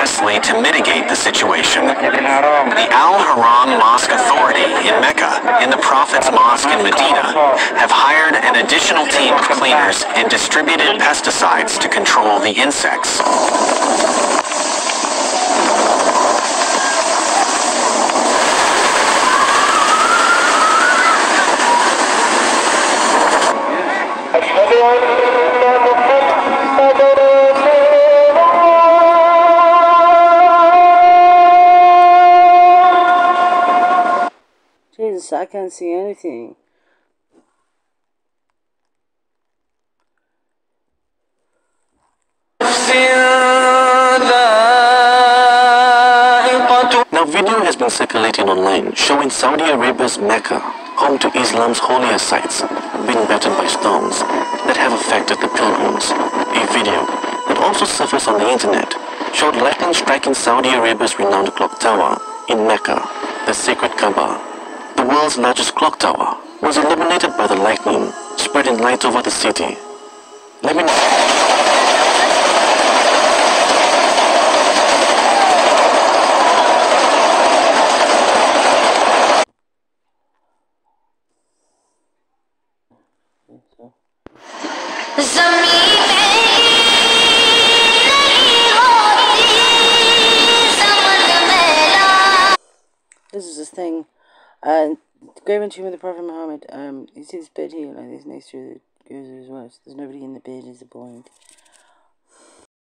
to mitigate the situation. The Al-Haram Mosque Authority in Mecca and the Prophet's Mosque in Medina have hired an additional team of cleaners and distributed pesticides to control the insects. Thank you. Jesus, I can't see anything. Now video has been circulating online showing Saudi Arabia's Mecca, home to Islam's holiest sites, being battered by storms that have affected the pilgrims. A video that also surfaced on the internet showed lightning striking Saudi Arabia's renowned clock tower in Mecca, the sacred Kaaba. The world's largest clock tower was illuminated by the lightning, spreading light over the city. Let me know. This is this thing. Uh, Graven Tomb of the Prophet Muhammad. Um, you see this bed here, like this next to the well. So there's nobody in the bed, is the point.